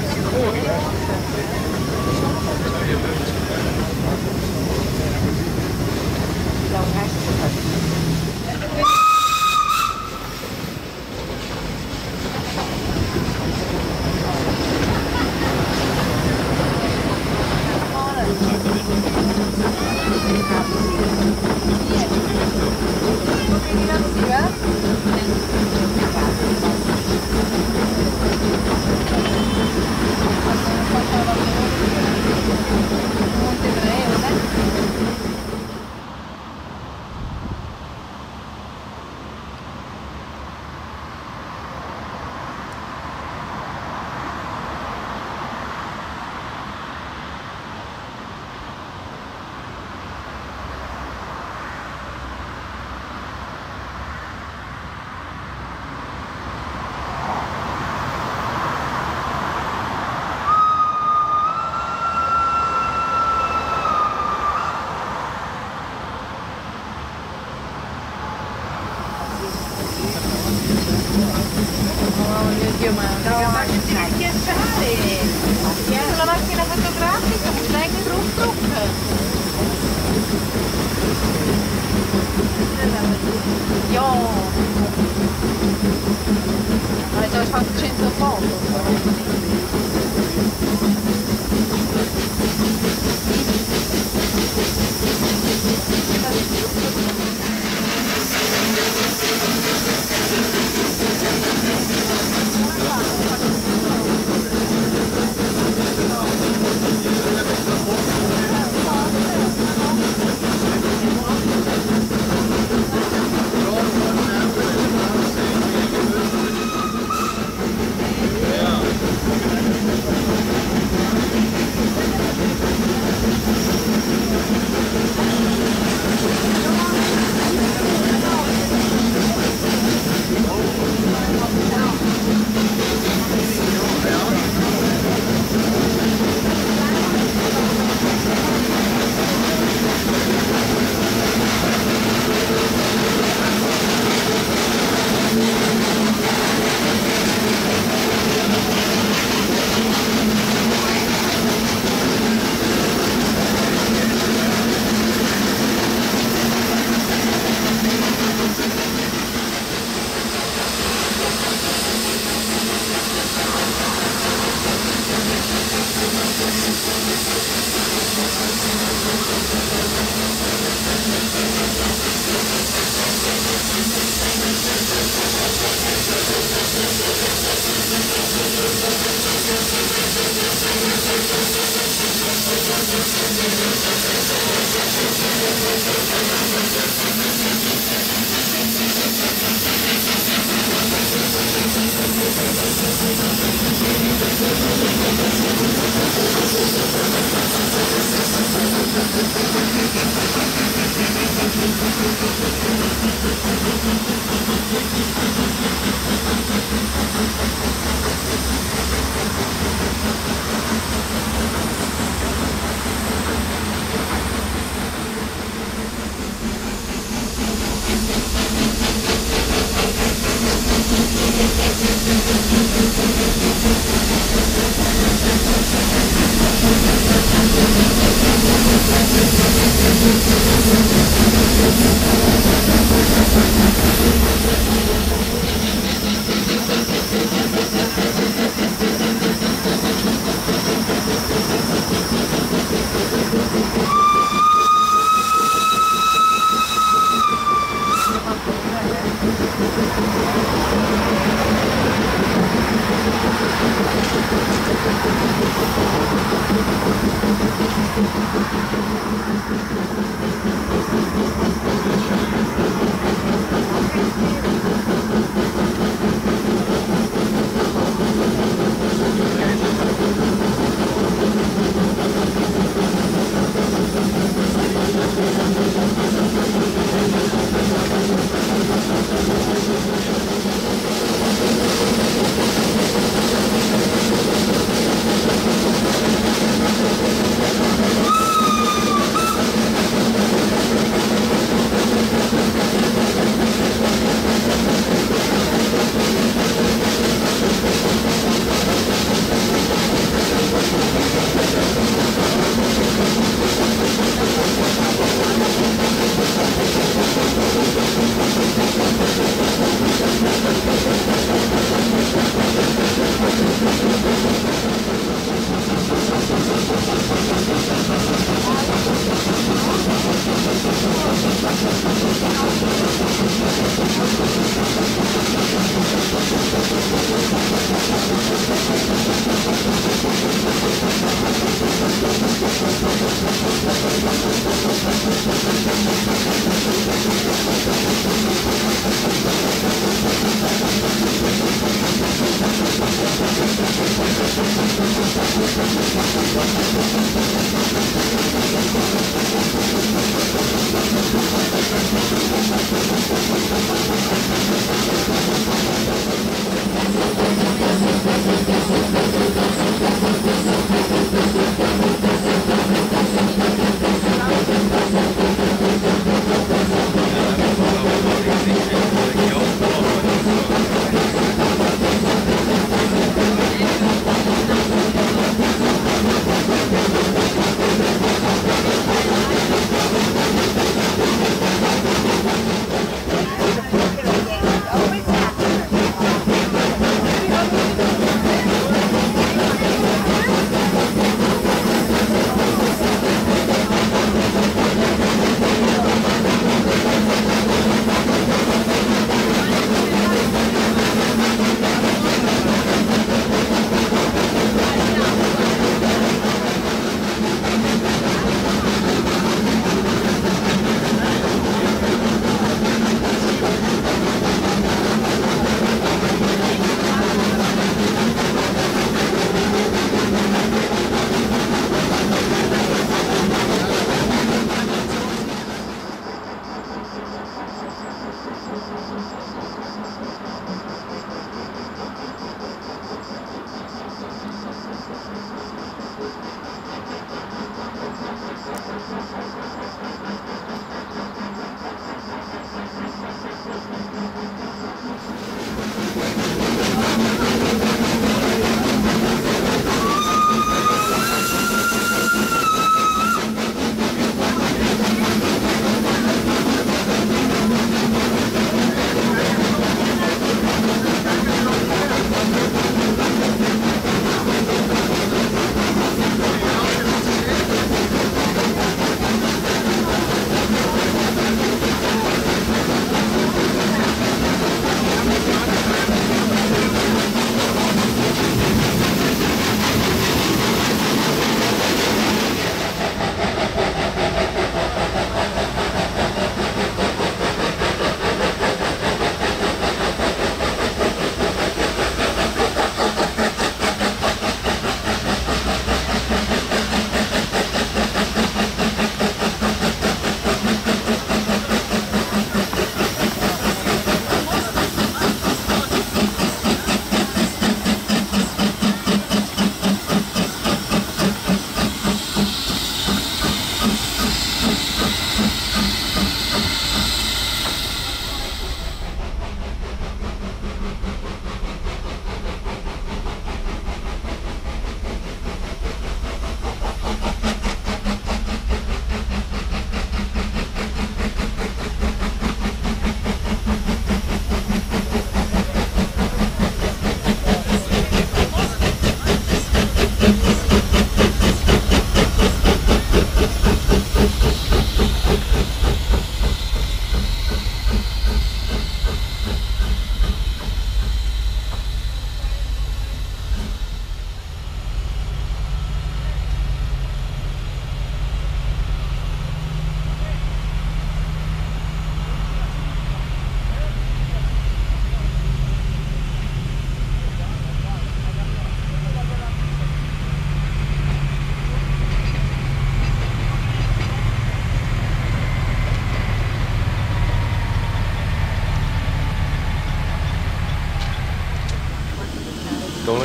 Long as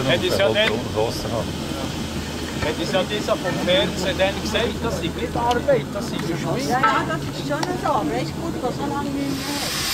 Hat es ja dann- uns ja dieser vom Fernsehen dann gesagt, das sei nicht Arbeit, das sei Geschwind. Ja, ja, das ist schon so. Aber ist gut, dass so lange nicht mehr